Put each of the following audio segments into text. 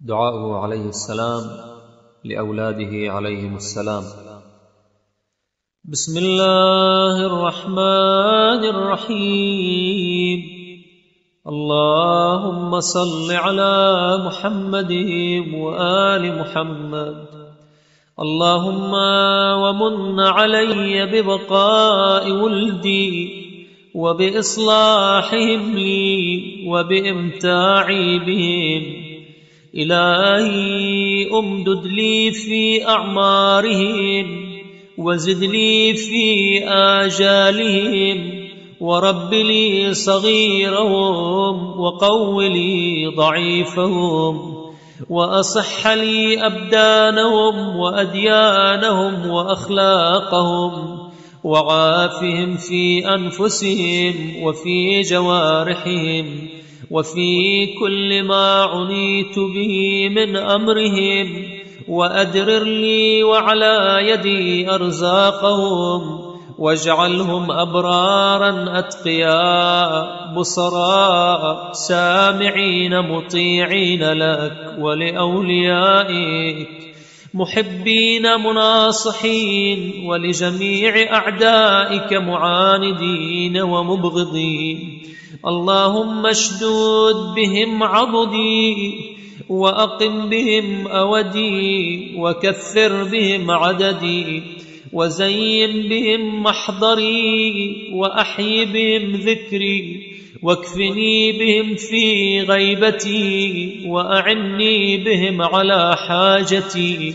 دعاؤه عليه السلام لأولاده عليهم السلام. بسم الله الرحمن الرحيم. اللهم صل على محمد وآل محمد. اللهم ومن علي ببقاء ولدي وبإصلاحهم لي وبإمتاعي بهم. إلهي أمدد لي في أعمارهم وزد لي في آجالهم ورب لي صغيرهم وقو لي ضعيفهم وأصح لي أبدانهم وأديانهم وأخلاقهم وعافهم في أنفسهم وفي جوارحهم وفي كل ما عنيت به من أمرهم وأدرر لي وعلى يدي أرزاقهم واجعلهم أبرارا أتقياء بصراء سامعين مطيعين لك ولأوليائك محبين مناصحين ولجميع أعدائك معاندين ومبغضين. اللهم اشدود بهم عضدي وأقم بهم أودي وكثر بهم عددي وزين بهم محضري وأحي بهم ذكري واكفني بهم في غيبتي وأعني بهم على حاجتي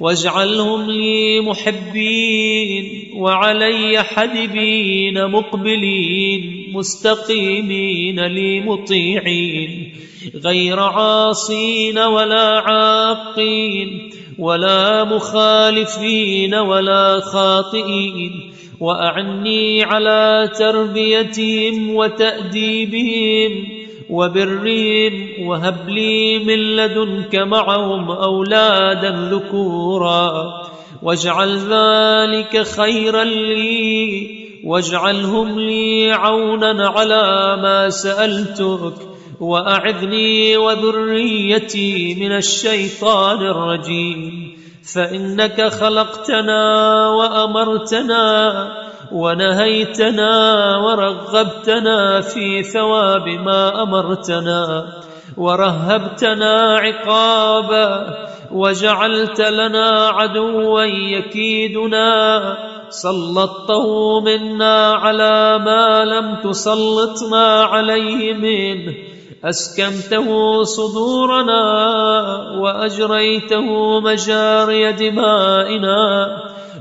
واجعلهم لي محبين وعلي حدبين مقبلين مستقيمين لي مطيعين غير عاصين ولا عاقين ولا مخالفين ولا خاطئين وأعني على تربيتهم وتأديبهم وبرهم وهب لي من لدنك معهم أولادا ذكورا واجعل ذلك خيرا لي واجعلهم لي عونا على ما سألتك وأعذني وذريتي من الشيطان الرجيم. فإنك خلقتنا وأمرتنا ونهيتنا ورغبتنا في ثواب ما أمرتنا ورهبتنا عقابا وجعلت لنا عدوا يكيدنا. سلطته منا على ما لم تسلطنا عليه منه أسكنته صدورنا وأجريته مجاري دمائنا.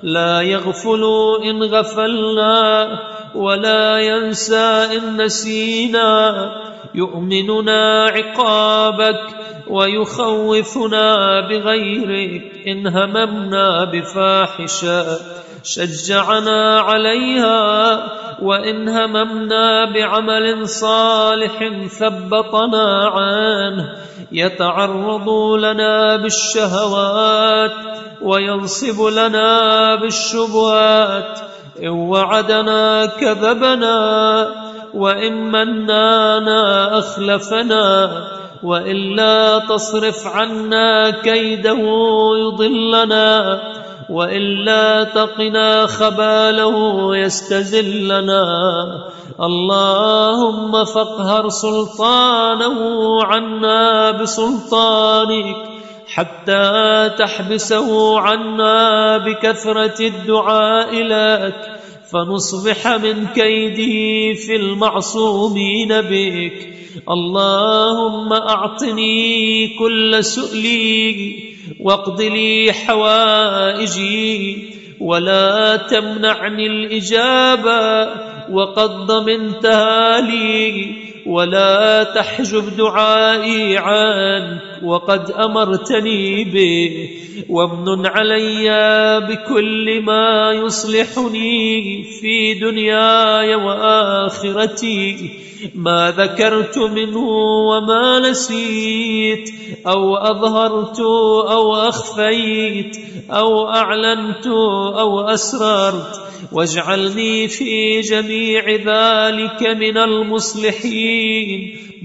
لا يغفل إن غفلنا ولا ينسى إن نسينا. يؤمننا عقابك ويخوفنا بغيرك. إن هممنا بفاحشة شجعنا عليها وإن هممنا بعمل صالح ثبطنا عنه. يتعرض لنا بالشهوات وينصب لنا بالشبهات. إن وعدنا كذبنا وإن منانا أخلفنا وإلا تصرف عنا كيده يضلنا. وإلا تقنا خباله يستزلنا اللهم فاقهر سلطانه عنا بسلطانك حتى تحبسه عنا بكثرة الدعاء لك. فنصبح من كيده في المعصومين بك. اللهم أعطني كل سؤلي واقض لي حوائجي ولا تمنعني الإجابة وقد ضمنتها لي ولا تحجب دعائي عنك وقد أمرتني به وامن علي بكل ما يصلحني في دنياي وآخرتي. ما ذكرت منه وما نسيت أو أظهرت أو أخفيت أو أعلنت أو أسررت. واجعلني في جميع ذلك من المصلحين.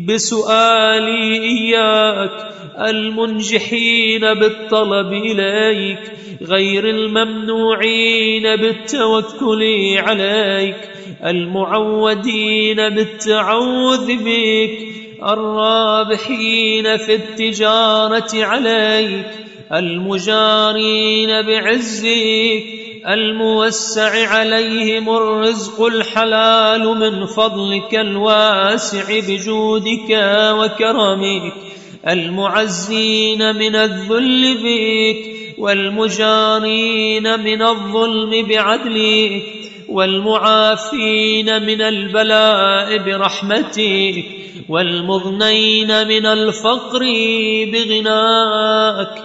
بسؤالي إياك المنجحين بالطلب إليك غير الممنوعين بالتوكل عليك المعودين بالتعوذ بك الرابحين في التجارة عليك المجارين بعزك الموسع عليهم الرزق الحلال من فضلك الواسع بجودك وكرمك. المعزين من الذل بك والمجارين من الظلم بعدلك. والمعافين من البلاء برحمتك والمغنين من الفقر بغناك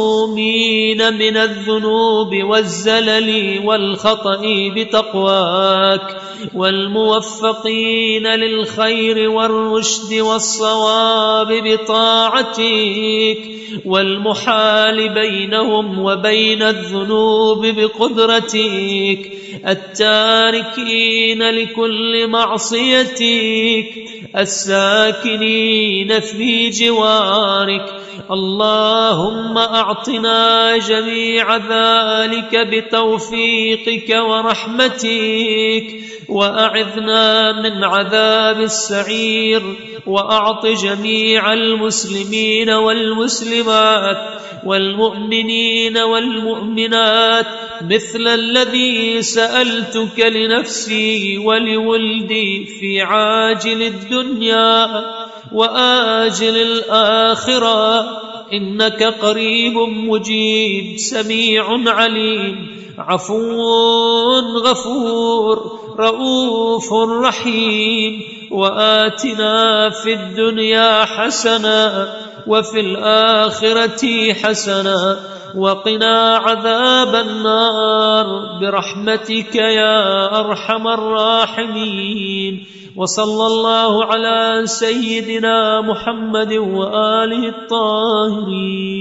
والمعصومين من الذنوب والزلل والخطأ بتقواك والموفقين للخير والرشد والصواب بطاعتك والمحال بينهم وبين الذنوب بقدرتك التاركين لكل معصيتك الساكنين في جوارك. اللهم أعطنا جميع ذلك بتوفيقك ورحمتك. وأعذنا من عذاب السعير وأعط جميع المسلمين والمسلمات والمؤمنين والمؤمنات مثل الذي سألتك لنفسي ولولدي في عاجل الدنيا وآجل الآخرة إنك قريب مجيب سميع عليم عفو غفور رؤوف رحيم. وآتنا في الدنيا حسنة وفي الآخرة حسنه وقنا عذاب النار برحمتك يا أرحم الراحمين وصلى الله على سيدنا محمد وآله الطاهرين